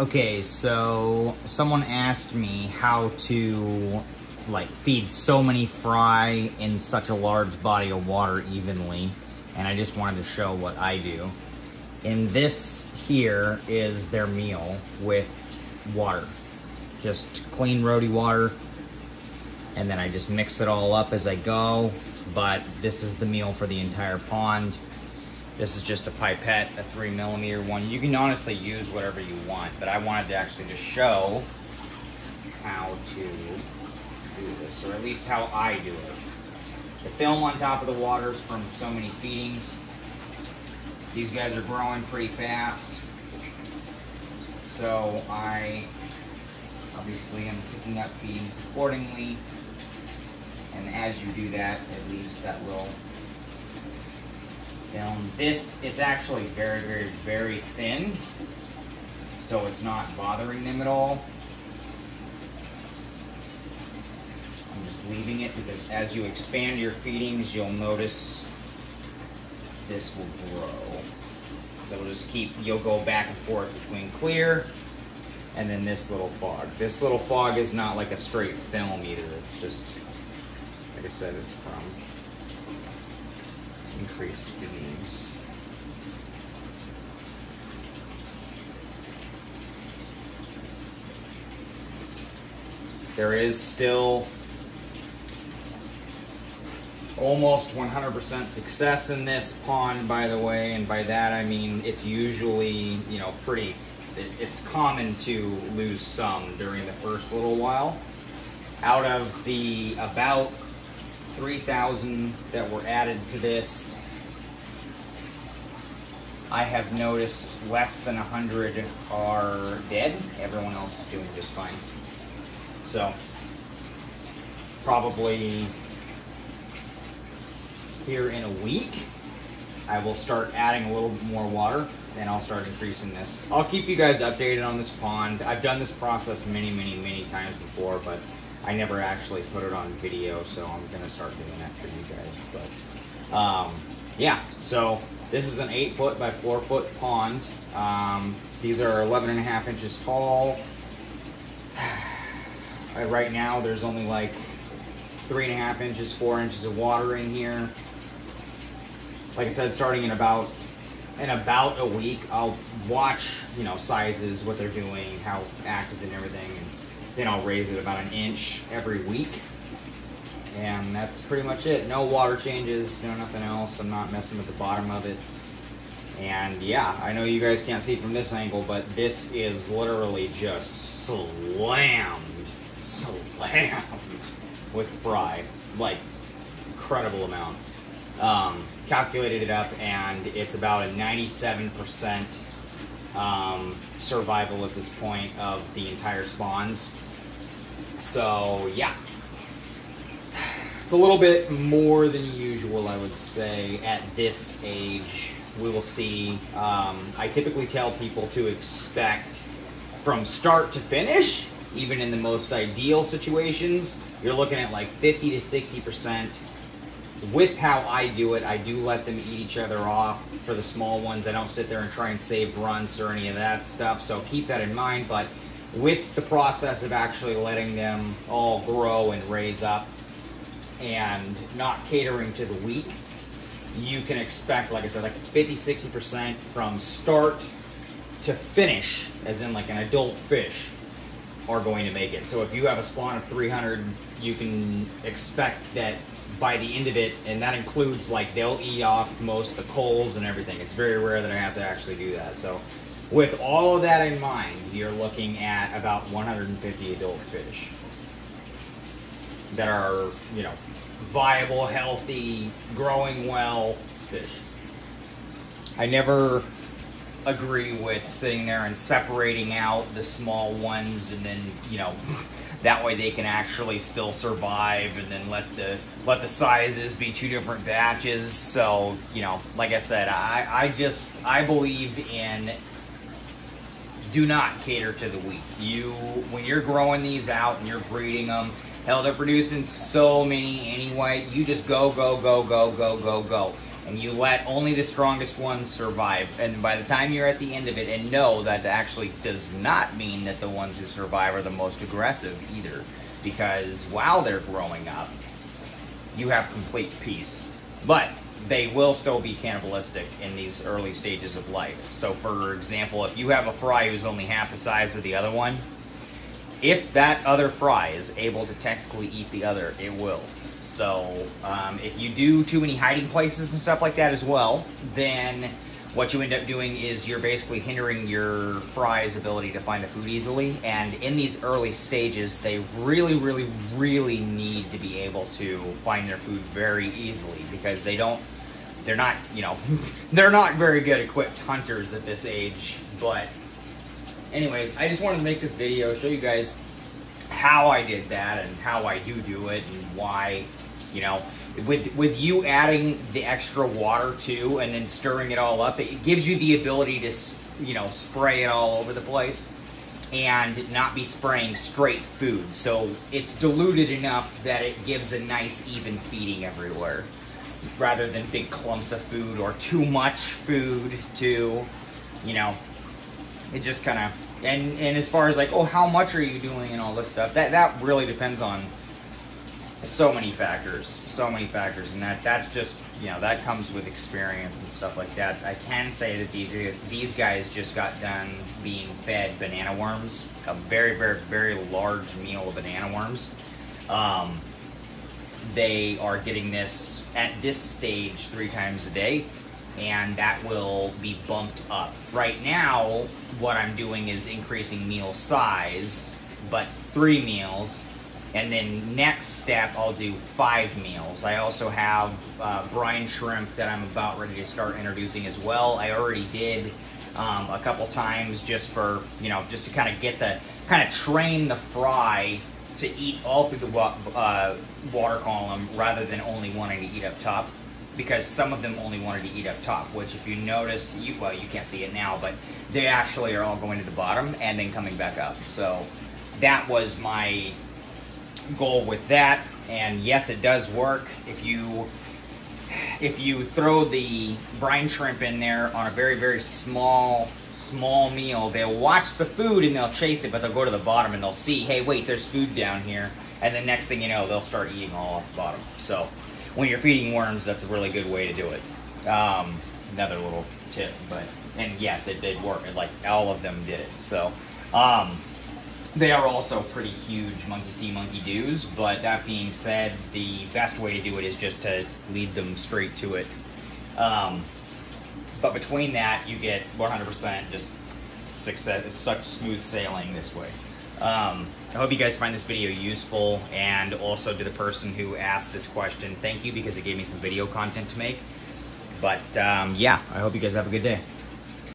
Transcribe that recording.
Okay, so someone asked me how to like feed so many fry in such a large body of water evenly, and I just wanted to show what I do. And this here is their meal with water. Just clean RODI water, and then I just mix it all up as I go, but this is the meal for the entire pond. This is just a pipette, a three millimeter one. You can honestly use whatever you want, but I wanted to actually just show how to do this, or at least how I do it. The film on top of the water is from so many feedings. These guys are growing pretty fast. So I obviously am picking up feedings accordingly. And as you do that, it leaves that little This, it's actually very, very, very thin, so it's not bothering them at all. I'm just leaving it because as you expand your feedings, you'll notice this will grow. It'll just keep, you'll go back and forth between clear and then this little fog. This little fog is not like a straight film either. It's just, like I said, it's from increased feedings. There is still almost 100% success in this pond, by the way, and by that I mean it's usually, you know, pretty, it, it's common to lose some during the first little while. Out of the about 3,000 that were added to this, I have noticed less than 100 are dead. Everyone else is doing just fine. So, probably here in a week, I will start adding a little bit more water and I'll start increasing this. I'll keep you guys updated on this pond. I've done this process many, many, many times before, but I never actually put it on video, so I'm gonna start doing that for you guys. But um, yeah, so this is an eight foot by four foot pond. Um, these are 11 and a half inches tall. right now, there's only like three and a half inches, four inches of water in here. Like I said, starting in about in about a week, I'll watch, you know, sizes, what they're doing, how active and everything, and then I'll raise it about an inch every week. And that's pretty much it. No water changes, no nothing else. I'm not messing with the bottom of it. And yeah, I know you guys can't see from this angle, but this is literally just slammed, slammed with fry. Like, incredible amount. Um, calculated it up, and it's about a 97% um, survival at this point of the entire spawns. So, yeah. It's a little bit more than usual, I would say, at this age. We will see. Um, I typically tell people to expect from start to finish, even in the most ideal situations, you're looking at like 50 to 60%. With how I do it, I do let them eat each other off for the small ones. I don't sit there and try and save runs or any of that stuff, so keep that in mind. But with the process of actually letting them all grow and raise up and not catering to the weak, you can expect, like I said, like 50, 60% from start to finish, as in like an adult fish, are going to make it. So if you have a spawn of 300, you can expect that by the end of it, and that includes like they'll eat off most of the coals and everything. It's very rare that I have to actually do that. So with all of that in mind, you're looking at about 150 adult fish that are, you know, viable, healthy, growing well fish. I never agree with sitting there and separating out the small ones and then, you know, that way they can actually still survive and then let the let the sizes be two different batches. So, you know, like I said, I, I just I believe in do not cater to the weak. You when you're growing these out and you're breeding them, hell, they're producing so many anyway. You just go, go, go, go, go, go, go. and you let only the strongest ones survive. And by the time you're at the end of it, and no, that actually does not mean that the ones who survive are the most aggressive either, because while they're growing up, you have complete peace. But they will still be cannibalistic in these early stages of life. So, for example, if you have a fry who's only half the size of the other one, if that other fry is able to technically eat the other, it will. So, um, if you do too many hiding places and stuff like that as well, then what you end up doing is you're basically hindering your fry's ability to find the food easily. And in these early stages, they really, really, really need to be able to find their food very easily because they don't, they're not, you know, they're not very good equipped hunters at this age. But, anyways, I just wanted to make this video, show you guys how I did that and how I do do it and why, you know, with with you adding the extra water too and then stirring it all up, it gives you the ability to you know spray it all over the place and not be spraying straight food. So it's diluted enough that it gives a nice even feeding everywhere rather than big clumps of food or too much food too. You know, it just kind of and and as far as like oh how much are you doing and all this stuff that that really depends on so many factors, so many factors, and that that's just you know that comes with experience and stuff like that. I can say that these these guys just got done being fed banana worms, a very very very large meal of banana worms. Um, they are getting this at this stage three times a day, and that will be bumped up. Right now, what I'm doing is increasing meal size, but three meals and then next step, I'll do five meals. I also have uh, brine shrimp that I'm about ready to start introducing as well. I already did um, a couple times just for, you know, just to kind of get the, kind of train the fry to eat all through the wa uh, water column rather than only wanting to eat up top. Because some of them only wanted to eat up top, which if you notice, you, well, you can't see it now, but they actually are all going to the bottom and then coming back up. So that was my goal with that. And yes, it does work. If you if you throw the brine shrimp in there on a very, very small, small meal, they'll watch the food and they'll chase it, but they'll go to the bottom and they'll see, hey, wait, there's food down here. And the next thing you know, they'll start eating all off the bottom. So when you're feeding worms, that's a really good way to do it. Um, another little tip, but, and yes, it did work. Like, all of them did it. So, um, they are also pretty huge monkey see, monkey do's, but that being said, the best way to do it is just to lead them straight to it. Um, but between that, you get 100% just success, It's such smooth sailing this way. Um, I hope you guys find this video useful, and also to the person who asked this question, thank you because it gave me some video content to make. But um, yeah, I hope you guys have a good day.